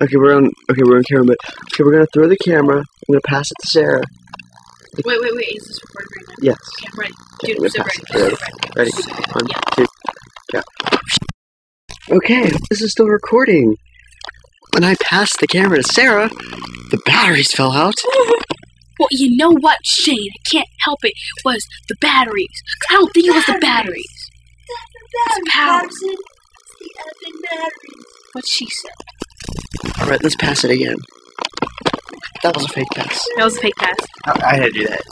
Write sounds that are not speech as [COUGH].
Okay, we're on. Okay, we're on camera. But okay, we're gonna throw the camera. I'm gonna pass it to Sarah. Wait, wait, wait. Is this recording right now? Yes. Okay, I'm ready. Okay, Dude, I'm so ready. pass So it. ready. Ready? One, two, go. Okay, this is still recording. When I passed the camera to Sarah, the batteries fell out. [LAUGHS] Well, you know what, Shane? I can't help it. it was the batteries. I don't think it was the batteries. It's power. Patterson, it's the effing batteries. What she said. All right, let's pass it again. That was a fake pass. That was a fake pass. I, I had to do that.